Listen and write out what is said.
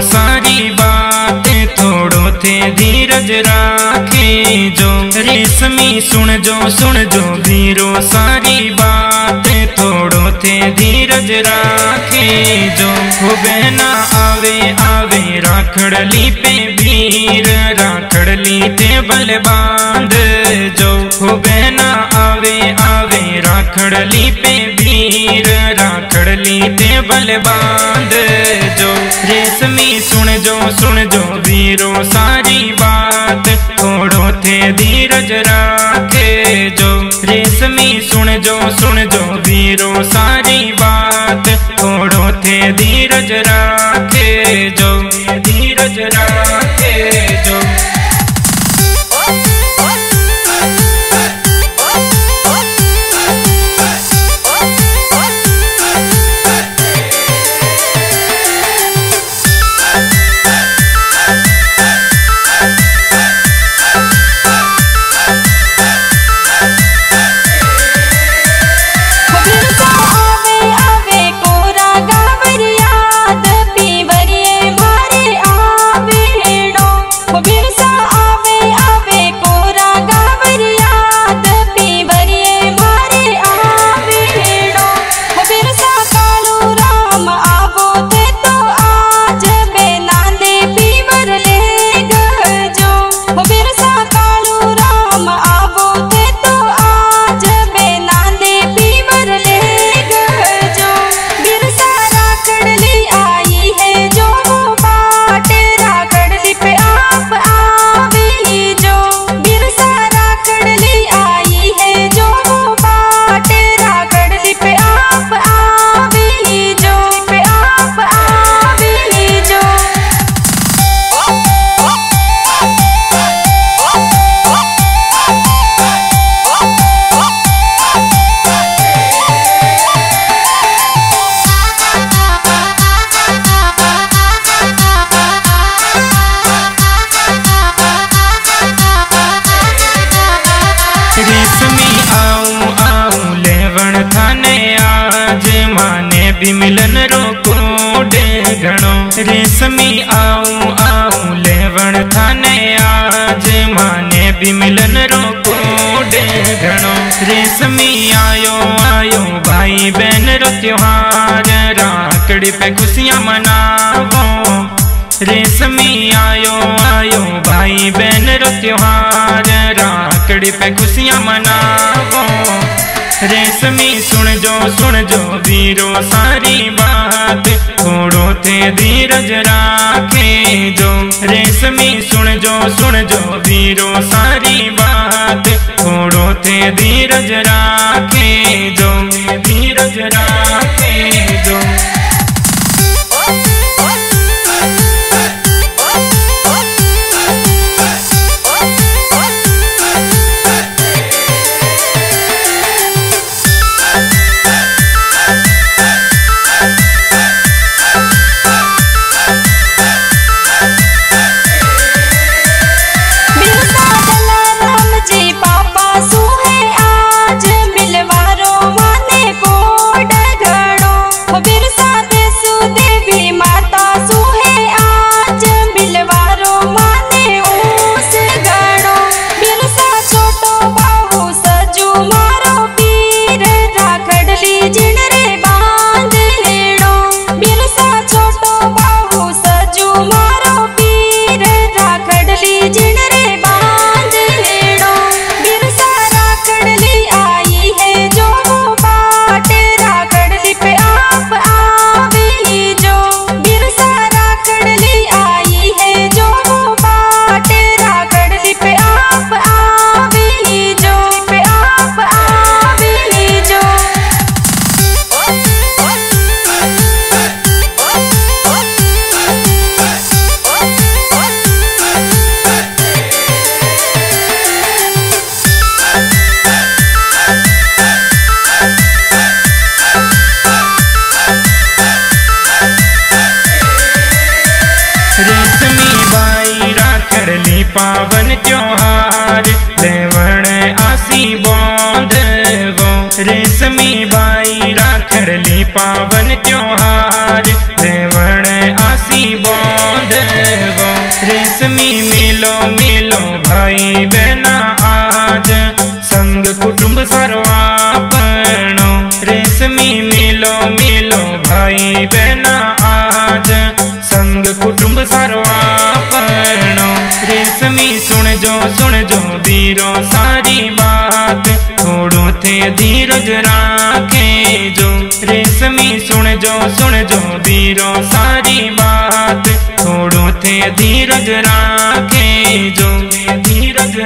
सारी बात थोड़ो थे धीरज राखे। जो रेशमी सुन, जो सुन, जो वीरो। सारी बात थोड़ो थे धीरज राखे। जो हो बहना आवे आवे राखड़ली पे वीर। राखड़ली ते बल बाँध जो हो बहना आवे राखड़ली पे वीर, राखड़ली ते बल बाँध। जो रेशमी सुन जो सुन जो वीरो सारी बात। थोड़ो थे धीरज राखे। जो रेशमी सुन जो सुन जो वीरो सारी रेशमी आऊँ आऊँ, लेवण थाने आज। माने भी मिलन रो कोडे घणो। रेशमी आयो आयो, भाई बहन रो त्योहार। राकड़ी पे खुशियाँ मनावो। रेशमी आयो आयो, भाई बहन रो त्योहार। राकड़ी पे खुशियाँ मनावो। रेशमी सुन जो सारी बात। ओड़ो ते धीरज राखे जो रेशमी सुन जो सुन जो सहरी बहत ओड़ो थे धीरज धीरज पावन त्योहार देवण आसी बोंद गो। रेशमी बाई राखड़ली पावन त्योहार देवण आसी बोंद गो। रेशमी मिलो मिलो भाई बहना आज, संग कुटुंब सर्वापणो। रेशमी मिलो मिलो भाई बहना आज, संग कुटुंब सर्वा सुन जो वीरो सारी बात थोड़ो थे धीरज राखे जो रेशमी सुन जो सुन जो वीरो सारी बात थोड़ो थे धीरज राखे जो धीरज